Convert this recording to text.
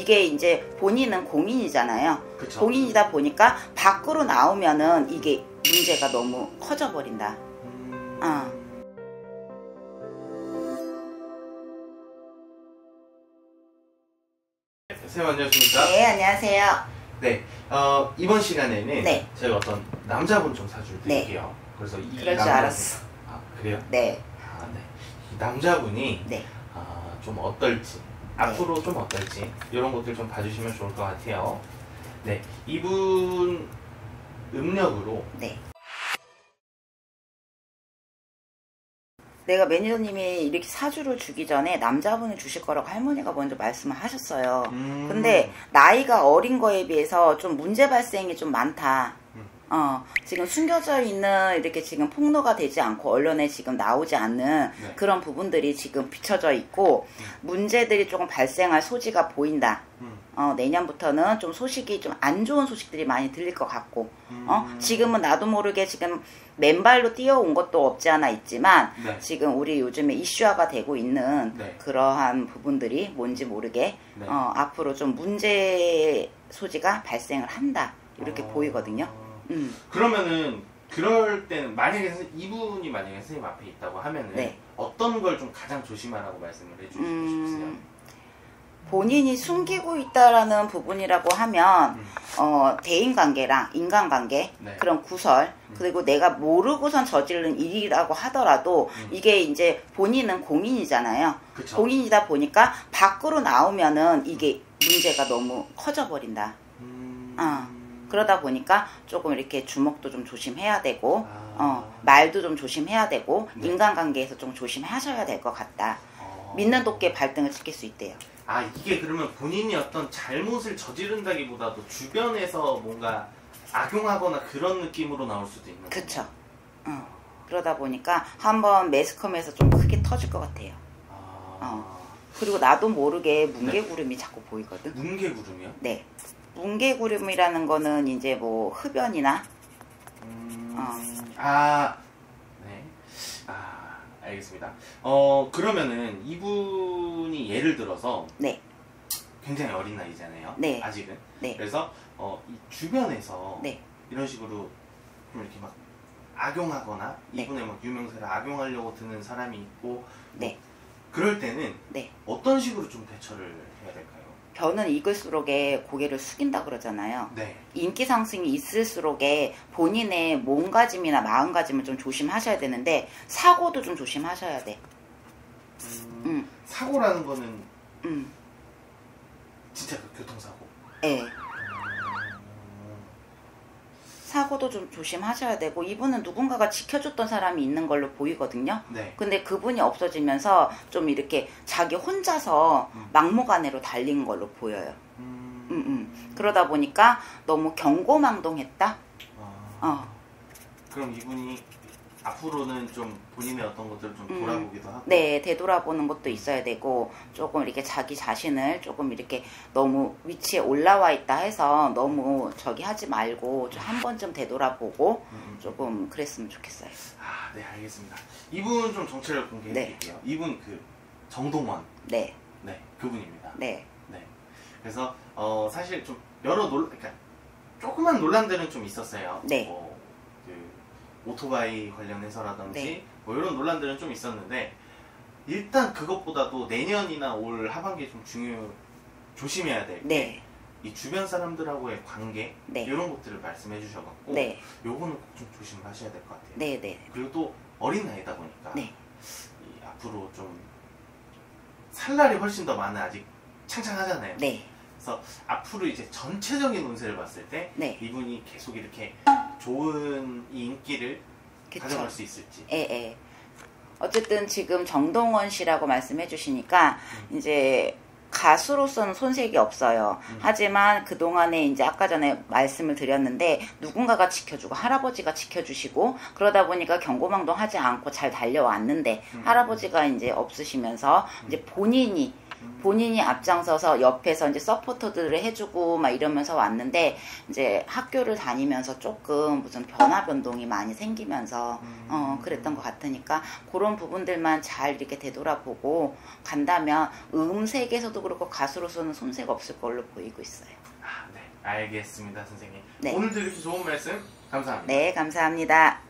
이게 이제 본인은 공인이잖아요. 그쵸. 공인이다 보니까 밖으로 나오면은 이게 문제가 너무 커져 버린다. 음, 어. 선생님 안녕하십니까? 네, 안녕하세요. 네, 어, 이번 시간에는 네. 제가 어떤 남자분 좀 사줄 네. 드릴게요. 그래서 이 그럴 줄 알았어. 아 그래요? 네, 아 네. 이 남자분이 네. 아, 좀 어떨지 앞으로 좀 어떨지 이런 것들 좀 봐주시면 좋을 것 같아요. 네, 이분 음력으로 네. 내가 매니저님이 이렇게 사주를 주기 전에 남자분을 주실 거라고 할머니가 먼저 말씀을 하셨어요. 음, 근데 나이가 어린 거에 비해서 좀 문제 발생이 좀 많다. 음. 어, 지금 숨겨져 있는 이렇게 지금 폭로가 되지 않고 언론에 지금 나오지 않는 네. 그런 부분들이 지금 비춰져 있고 문제들이 조금 발생할 소지가 보인다. 음, 어, 내년부터는 좀 소식이 좀 안 좋은 소식들이 많이 들릴 것 같고, 어, 음. 지금은 나도 모르게 지금 맨발로 뛰어온 것도 없지 않아 있지만, 네. 지금 우리 요즘에 이슈화가 되고 있는 네. 그러한 부분들이 뭔지 모르게, 네. 어, 앞으로 좀 문제 소지가 발생을 한다. 이렇게 어, 보이거든요. 음, 그러면은 그럴 때는 만약에 선- 이분이 만약에 선생님 앞에 있다고 하면은 네. 어떤 걸 좀 가장 조심하라고 말씀을 해주시고 음, 싶으세요? 본인이 숨기고 있다라는 부분이라고 하면, 음. 어, 대인관계랑 인간관계, 네. 그런 구설, 그리고 내가 모르고선 저지른 일이라고 하더라도, 음. 이게 이제 본인은 공인이잖아요. 그쵸. 공인이다 보니까 밖으로 나오면은 이게 문제가 너무 커져 버린다. 음, 어, 그러다 보니까 조금 이렇게 주먹도 좀 조심해야 되고, 아. 어, 말도 좀 조심해야 되고, 네. 인간관계에서 좀 조심하셔야 될 것 같다. 어. 믿는 도끼에 발등을 찍힐 수 있대요. 아 이게 그러면 본인이 어떤 잘못을 저지른다기보다도 주변에서 뭔가 악용하거나 그런 느낌으로 나올 수도 있는 그쵸. 어. 그러다 보니까 한번 매스컴에서 좀 크게 터질 것 같아요. 아, 그리고 나도 모르게 네. 뭉게구름이 자꾸 보이거든. 뭉게구름이요? 네. 뭉게구름이라는 거는 이제 뭐 흡연이나 음, 어. 아, 네. 아, 알겠습니다. 어, 그러면은 이분이 예를 들어서 네. 굉장히 어린 나이잖아요. 네. 아직은. 네. 그래서 어, 이 주변에서 네. 이런 식으로 좀 이렇게 막 악용하거나 네. 이분의 막 유명세를 악용하려고 드는 사람이 있고 뭐 네. 그럴 때는 네. 어떤 식으로 좀 대처를 해야 될까요? 변은 익을수록에 고개를 숙인다 그러잖아요. 네. 인기 상승이 있을수록에 본인의 몸가짐이나 마음가짐을 좀 조심하셔야 되는데 사고도 좀 조심하셔야 돼. 음, 음, 사고라는 거는 음, 진짜 그 교통사고. 예. 음, 사고도 좀 조심하셔야 되고 이분은 누군가가 지켜줬던 사람이 있는 걸로 보이거든요. 네. 근데 그분이 없어지면서 좀 이렇게 자기 혼자서 음. 막무가내로 달린 걸로 보여요. 음, 음, 음. 그러다 보니까 너무 경고망동했다. 아, 어, 그럼 이분이 앞으로는 좀 본인의 어떤 것들을 좀 음. 돌아보기도 하고. 네, 되돌아보는 것도 있어야 되고 조금 이렇게 자기 자신을 조금 이렇게 너무 위치에 올라와 있다 해서 너무 저기 하지 말고 좀 한 번쯤 되돌아보고 음, 음. 조금 그랬으면 좋겠어요. 아, 네, 알겠습니다. 이분 좀 정체를 공개해 네. 드릴게요. 이분 그 정동원. 네, 네, 그분입니다. 네, 네. 그래서 어 사실 좀 여러 논 그러니까 조그만 논란들은 좀 있었어요. 네. 뭐, 그 오토바이 관련해서라든지 네. 뭐 이런 논란들은 좀 있었는데 일단 그것보다도 내년이나 올 하반기에 좀 중요 조심해야 될이 네, 주변 사람들하고의 관계 네. 이런 것들을 말씀해 주셔갖고 네, 요거는 꼭 좀 조심하셔야 될 것 같아요. 네, 네, 그리고 또 어린 나이다 보니까 네. 이 앞으로 좀 살 날이 훨씬 더 많아 아직 창창하잖아요. 네, 그래서 앞으로 이제 전체적인 운세를 봤을 때 네, 이분이 계속 이렇게 좋은 이 인기를 그쵸. 가져갈 수 있을지. 예, 예. 어쨌든 지금 정동원 씨라고 말씀해 주시니까 이제 가수로서는 손색이 없어요. 음. 하지만 그동안에 이제 아까 전에 말씀을 드렸는데 누군가가 지켜주고 할아버지가 지켜주시고 그러다 보니까 경고망동 하지 않고 잘 달려왔는데 음. 할아버지가 이제 없으시면서 이제 본인이 본인이 앞장서서 옆에서 이제 서포터들을 해주고 막 이러면서 왔는데 이제 학교를 다니면서 조금 무슨 변화 변동이 많이 생기면서 어 그랬던 것 같으니까 그런 부분들만 잘 이렇게 되돌아보고 간다면 음 세계에서도 그렇고 가수로서는 손색 없을 걸로 보이고 있어요. 아, 네. 알겠습니다, 선생님. 네. 오늘도 이렇게 좋은 말씀 감사합니다. 네, 감사합니다.